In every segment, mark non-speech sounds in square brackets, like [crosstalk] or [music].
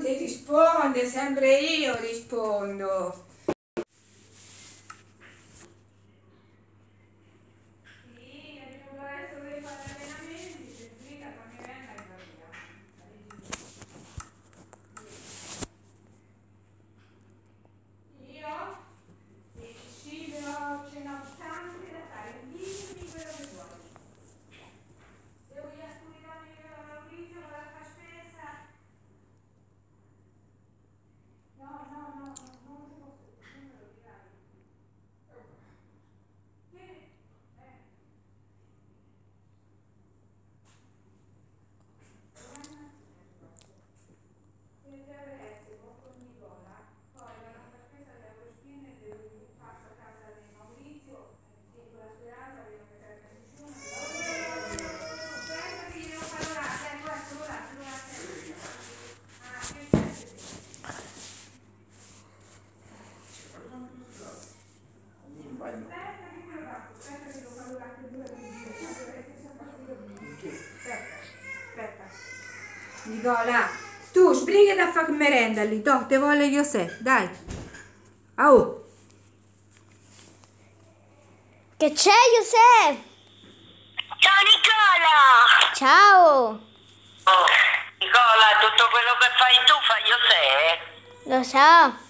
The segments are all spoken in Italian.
Risponde, risponde, sempre io rispondo. Nicola, tu sbrigati a fare merenda lì, to, te voglio José, dai. Au. Che c'è, José? Ciao Nicola! Ciao! Oh, Nicola, tutto quello che fai tu fai io te? Lo so.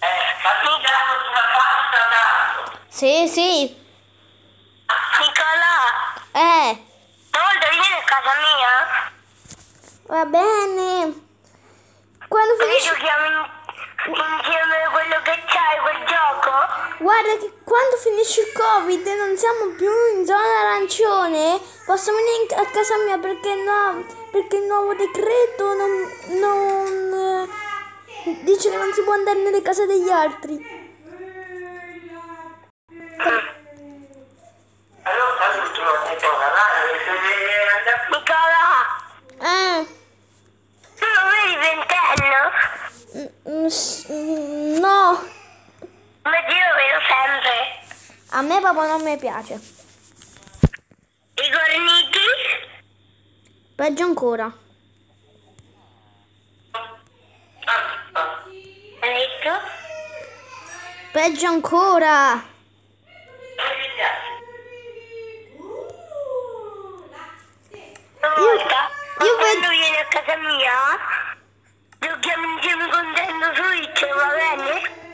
Eh, ma tu dato sulla pasta dato. Sì, sì. Nicola, Eh, una volta vieni a casa mia? Va bene. Quando finisce... giochiamo in- insieme quello che c'hai, quel gioco? Guarda che quando finisce il Covid e non siamo più in zona arancione, posso venire a casa mia perché no, perché il nuovo decreto non, non eh, dice che non si può andare nelle case degli altri. Allora. Nicola, Eh, tu non vedi ventello? mm, mm, s- mm, no, Ma io lo vedo sempre. a me proprio non mi piace. I gorniti? Peggio ancora. Hai detto? Peggio ancora. Volta, io quando vieni a casa mia, giochiamo insieme con Nintendo Switch, va bene?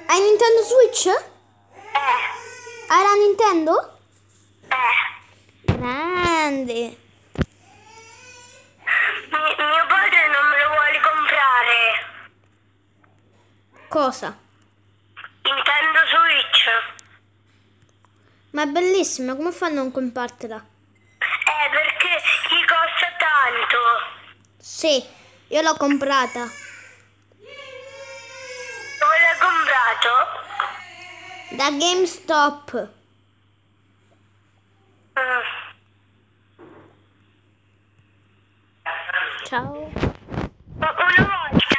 Hai Nintendo Switch? Eh, Hai la Nintendo? eh. Grande. Mi- mio padre non me lo vuole comprare. Cosa? Nintendo Switch. Ma è bellissima, come fanno a non compartela? Eh, perché gli costa tanto. Sì, io l'ho comprata. Da GameStop. Mm. Ciao. Una volta?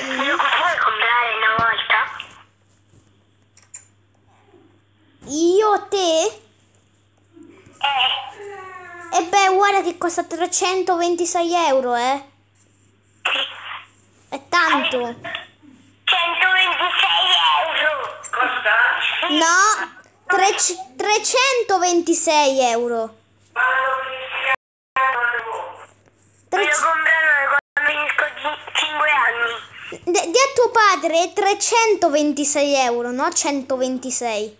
Lo puoi comprare una volta? Io te? Eh, E beh, guarda che costa 326 euro, eh. È tanto. 126 euro. Costa? No, tre- 326 euro. Voglio Tre- comprare quando finisco 5 anni. di a tuo padre 326 euro, no 126.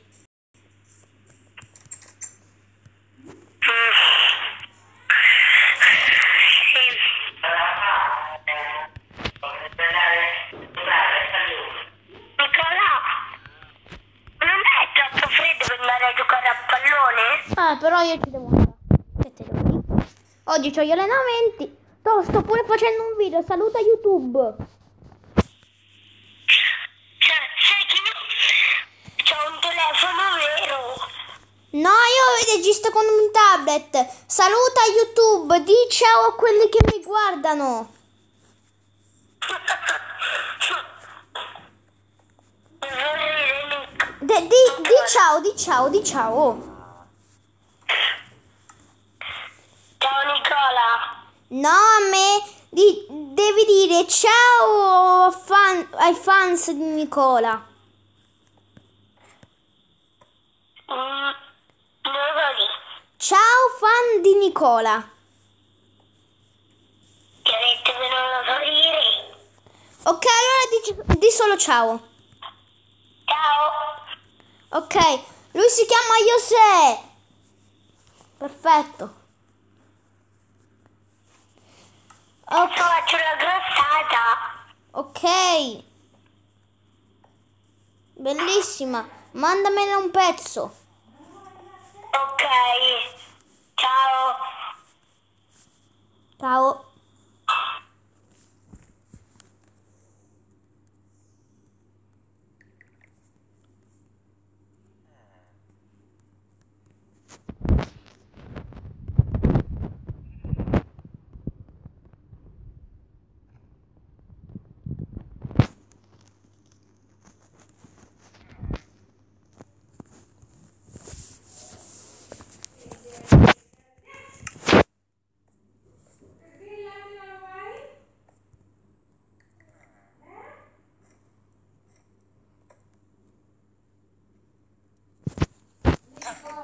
Oggi ho gli allenamenti. To- sto pure facendo un video. Saluta YouTube. Cioè, sai che io c'ho un telefono vero. No, io registro con un tablet. Saluta YouTube. Di ciao a quelli che mi guardano. [laughs] De- di, di ciao, di ciao, di ciao. Ciao Nicola. No, a me. Di, devi dire ciao fan- ai fans di Nicola. Mm. Ciao fan di Nicola. Ti ho detto che non lo so dire. Ok, allora dici, di solo ciao. Ciao. Ok, lui si chiama José. Perfetto. Ok. Faccio la grossata. Ok. Bellissima. Mandamene un pezzo. Ok. Ciao. Ciao. Gracias.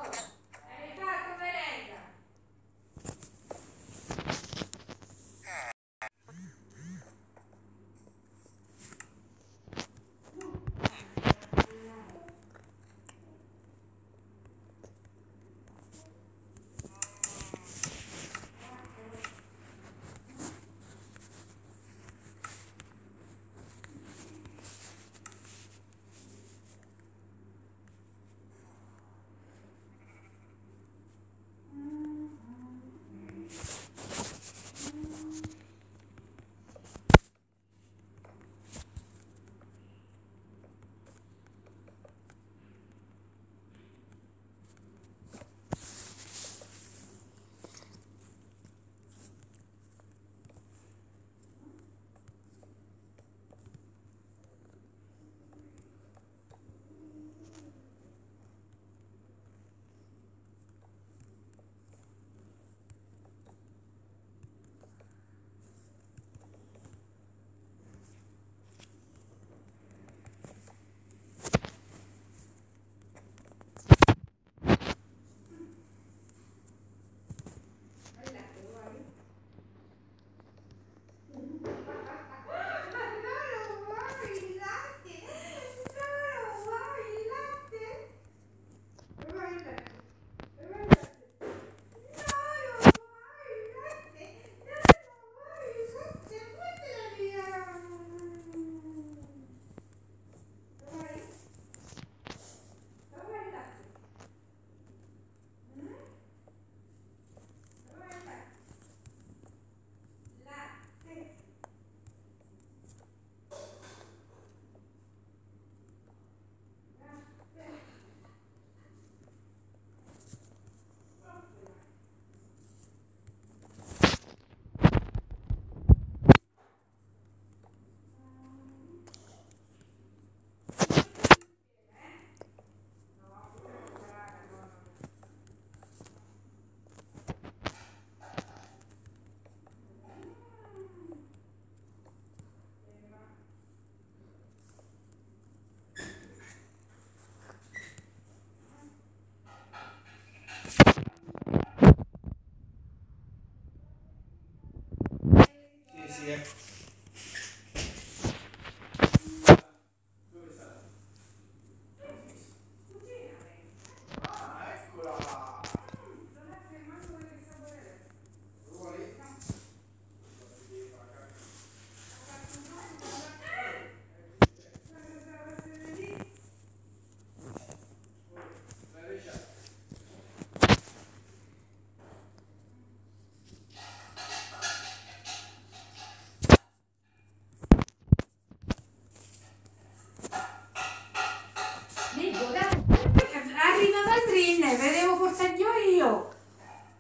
Rinne, ve devo portare io.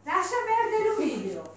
Lascia perdere un video.